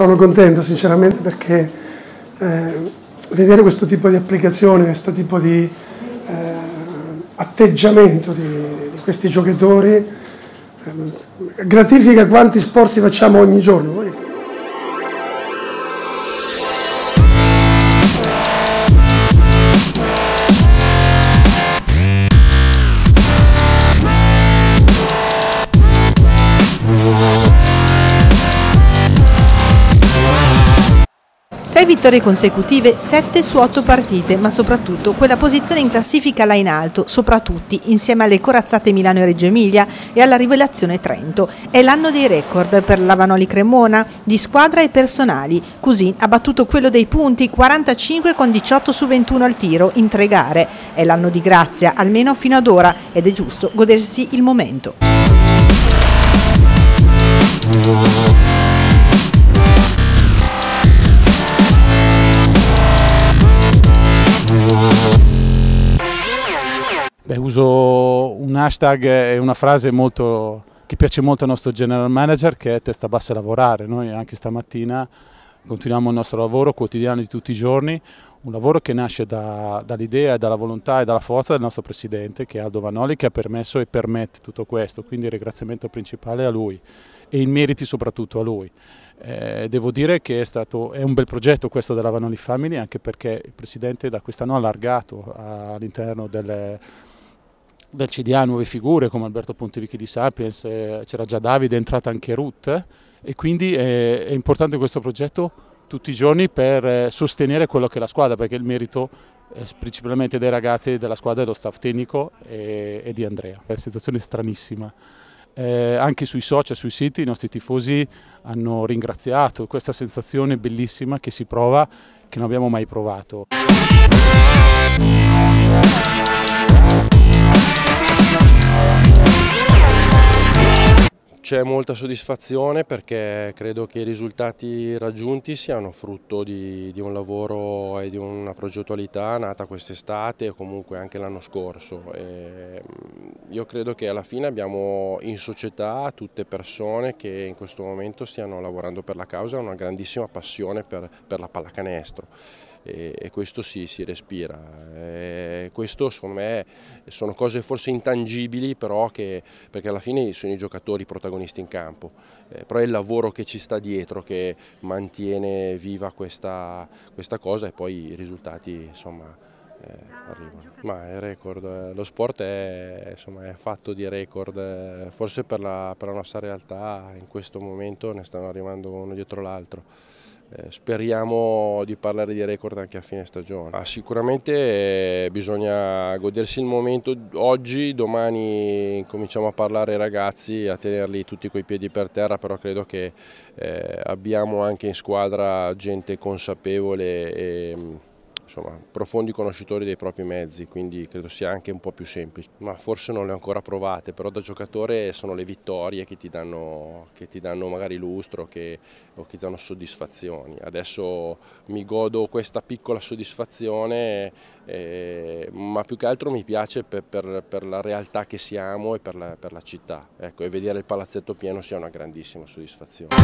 sono contento sinceramente perché eh, vedere questo tipo di applicazione, questo tipo di eh, atteggiamento di, di, questi giocatori eh, gratifica quanti sforzi facciamo ogni giorno. Vittorie consecutive, 7 su 8 partite, ma soprattutto quella posizione in classifica là in alto, soprattutto insieme alle corazzate Milano e Reggio Emilia e alla rivelazione Trento. È l'anno dei record per l'Avanoli Cremona, di squadra e personali. Così ha battuto quello dei punti, 45 con 18 su 21 al tiro, in tre gare. È l'anno di grazia, almeno fino ad ora, ed è giusto godersi il momento. Uso un hashtag e una frase molto, che piace molto al nostro general manager che è testa bassa a lavorare. Noi anche stamattina continuiamo il nostro lavoro quotidiano di tutti i giorni, un lavoro che nasce da, dall'idea, dalla volontà e dalla forza del nostro presidente che è Aldo Vanoli che ha permesso e permette tutto questo, quindi il ringraziamento principale a lui e i meriti soprattutto a lui. Eh, devo dire che è, stato, è un bel progetto questo della Vanoli Family anche perché il presidente da quest'anno ha allargato all'interno delle del CDA nuove figure come Alberto Pontevichi di Sapiens, eh, c'era già Davide, è entrata anche Ruth e quindi è, è, importante questo progetto tutti i giorni per eh, sostenere quello che è la squadra perché il merito è principalmente dei ragazzi della squadra, dello staff tecnico e, e di Andrea. È una sensazione stranissima. Eh, anche sui social, sui siti i nostri tifosi hanno ringraziato questa sensazione bellissima che si prova che non abbiamo mai provato. C'è molta soddisfazione perché credo che i risultati raggiunti siano frutto di, di un lavoro e di una progettualità nata quest'estate e comunque anche l'anno scorso. E io credo che alla fine abbiamo in società tutte persone che in questo momento stiano lavorando per la causa e una grandissima passione per, per la pallacanestro e, e questo si, si respira. E questo secondo me sono cose forse intangibili però che, perché alla fine sono i giocatori protagonisti in campo, eh, però è il lavoro che ci sta dietro che mantiene viva questa, questa cosa e poi i risultati insomma eh, arrivano. Ma è record, eh, lo sport è, insomma, è fatto di record, eh, forse per la, per la nostra realtà in questo momento ne stanno arrivando uno dietro l'altro. Eh, speriamo di parlare di record anche a fine stagione. Ah, sicuramente eh, bisogna godersi il momento oggi, domani cominciamo a parlare ai ragazzi, a tenerli tutti coi piedi per terra, però credo che eh, abbiamo anche in squadra gente consapevole e insomma, profondi conoscitori dei propri mezzi, quindi credo sia anche un po' più semplice. Ma forse non le ho ancora provate, però da giocatore sono le vittorie che ti danno, che ti danno magari lustro che, o che ti danno soddisfazioni. Adesso mi godo questa piccola soddisfazione, eh, ma più che altro mi piace per, per, per, la realtà che siamo e per la, per la città. Ecco, e vedere il palazzetto pieno sia una grandissima soddisfazione.